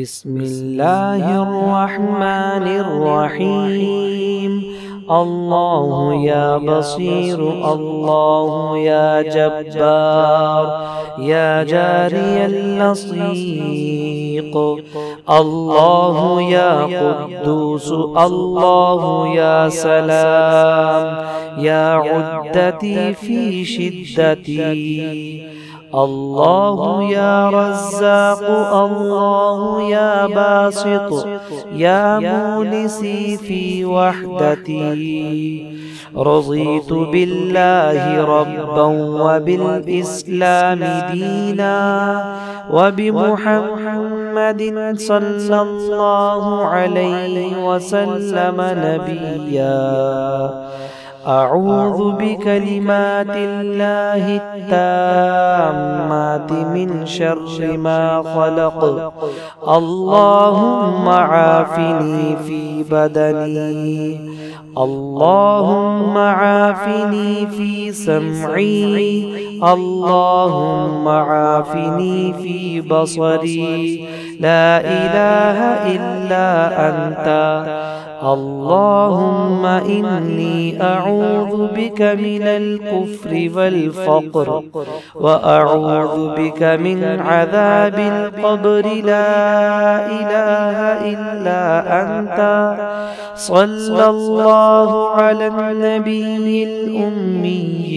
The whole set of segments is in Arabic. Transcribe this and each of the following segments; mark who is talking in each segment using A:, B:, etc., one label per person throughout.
A: بسم الله الرحمن الرحيم. الله يا بصير الله يا جبار. يا جاري اللصيق الله يا قدوس الله يا سلام. يا عدتي في شدتي. الله يا رزاق الله يا باسط. يا مونسي في وحدتي. رضيت بالله ربا وبالإسلام دينا. وبمحمد صلى الله عليه وسلم نبيا. أعوذ بكلمات الله التامات من شر ما خلق. اللهم عافني في بدني. اللهم عافني في سمعي. اللهم عافني في بصري. لا إله إلا أنت. اللهم إني أعوذ بك من الكفر والفقر وأعوذ بك من عذاب القبر. لا إله إلا أنت. صلى الله على النبي الأمي.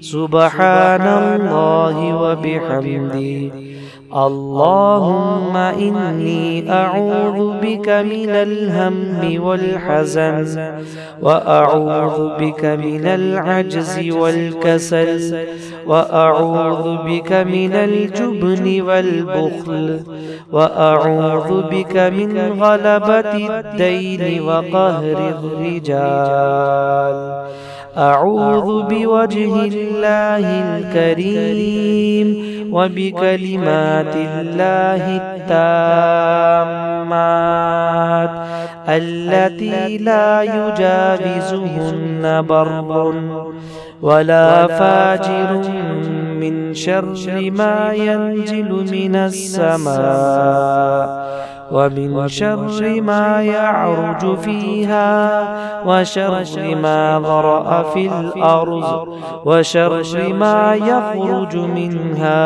A: سبحان الله وبحمده. اللهم إني أعوذ بك من الهم والحزن وأعوذ بك من العجز والكسل وأعوذ بك من الجبن والبخل وأعوذ بك من غلبة الدين وقهر الرجال أعوذ بوجه الله الكريم. وبكلمات الله التامات التي لا يجاوزهن بر ولا فاجر من شر ما ينزل من السماء. ومن شر ما يعرج فيها وشر ما ضرأ في الأرض وشر ما يخرج منها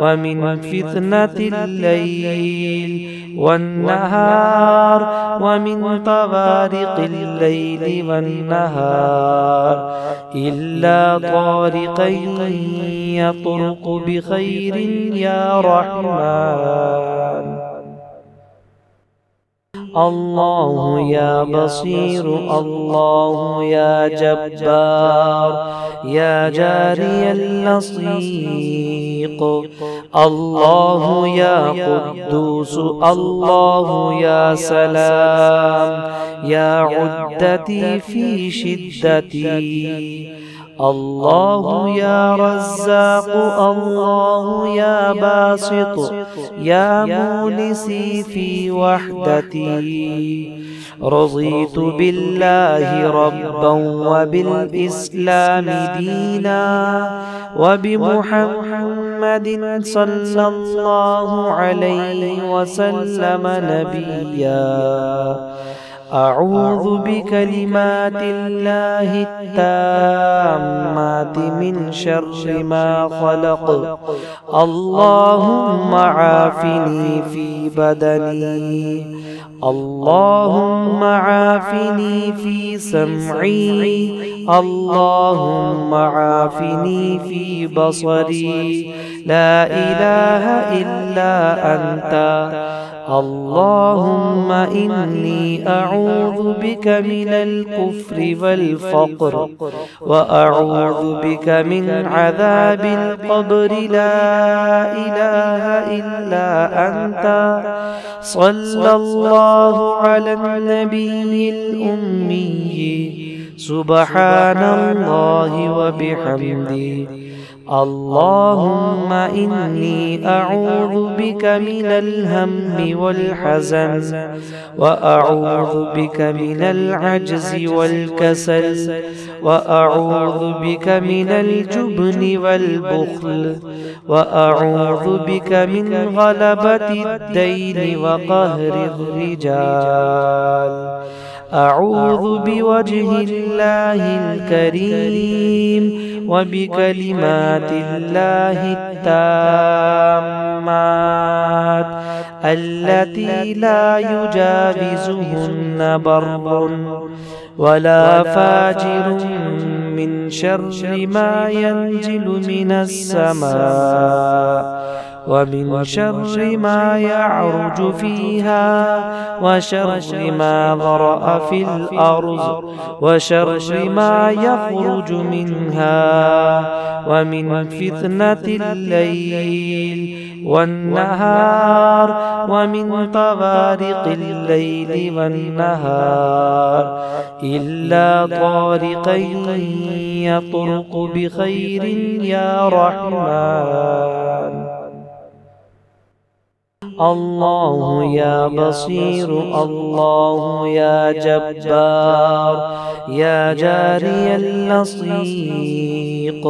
A: ومن فتنة الليل والنهار ومن طوارق الليل والنهار إلا طارقا يطرق بخير يا رحمن الله يا بصير الله يا جبار يا جاري اللصيق. الله يا قدوس الله يا سلام يا عدتي في شدتي. الله يا رزاق الله يا باسط يا مونسي في وحدتي. رضيت بالله ربا وبالإسلام دينا وبمحمد صلى الله عليه وسلم نبيا. أعوذ بكلمات الله التامات من شر ما خلق. اللهم عافني في بدني. اللهم عافني في سمعي. اللهم عافني في بصري. لا إله إلا أنت. اللهم إني أعوذ بك من الكفر والفقر وأعوذ بك من عذاب القبر. لا إله إلا أنت. صلى الله على النبي الأمي. سبحان الله وبحمده. اللهم إني أعوذ بك من الهم والحزن وأعوذ بك من العجز والكسل وأعوذ بك من الجبن والبخل وأعوذ بك من غلبة الدين وقهر الرجال أعوذ بوجه الله الكريم وبكلمات الله التامات التي لا يجاوزهن بر ولا فاجر من شر ما ينزل من السماء. ومن شر ما يعرج فيها وشر ما ضرأ في الأرض وشر ما يخرج منها ومن فتنة الليل والنهار ومن طوارق الليل والنهار إلا طارقا يطرق بخير يا رحمن الله يا بصير الله يا جبار يا جاري اللصيق.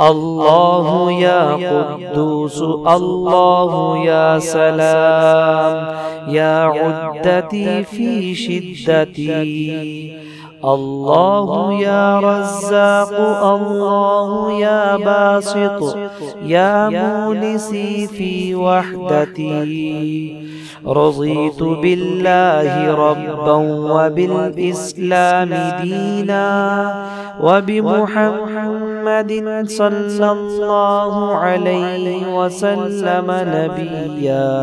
A: الله يا قدوس الله يا سلام يا عدتي في شدتي. الله يا رزاق الله يا باسط يا مونسي في وحدتي. رضيت بالله ربا وبالإسلام دينا وبمحمد صلى الله عليه وسلم نبيا.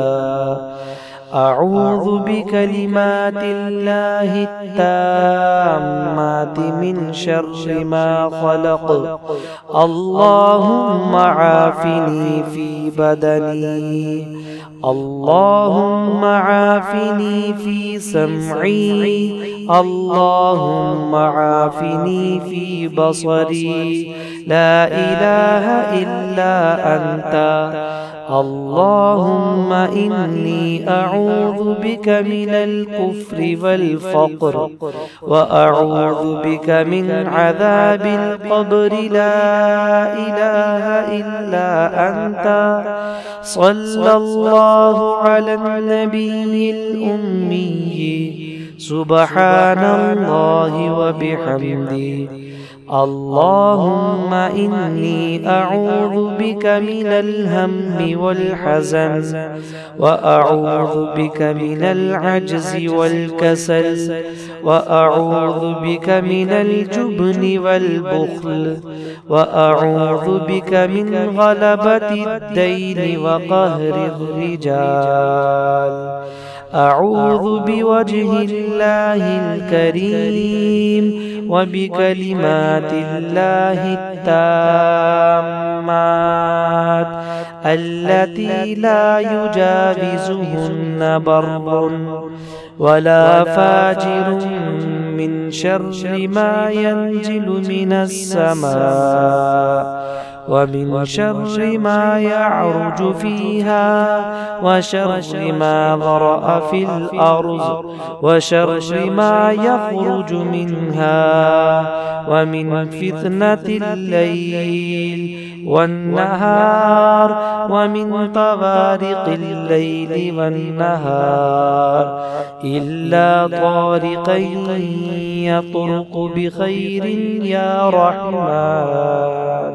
A: أعوذ بكلمات الله التامات من شر ما خلق. اللهم عافني في بدني. اللهم عافني في سمعي. اللهم عافني في بصري. لا إله إلا أنت. اللهم إني أعوذ بك من الكفر والفقر وأعوذ بك من عذاب القبر. لا إله إلا أنت. صلى الله على النبي الأمي. سبحان الله وبحمده. اللهم إني أعوذ بك من الهم والحزن وأعوذ بك من العجز والكسل وأعوذ بك من الجبن والبخل وأعوذ بك من غلبة الدين وقهر الرجال أعوذ بوجه الله الكريم وبكلمات الله التامات التي لا يجاوزهن بر ولا فاجر من شر ما ينزل من السماء. ومن شر ما يعرج فيها وشر ما ضرأ في الأرض وشر ما يخرج منها ومن فتنة الليل والنهار ومن طوارق الليل والنهار إلا طارقا يطرق بخير يا رحمن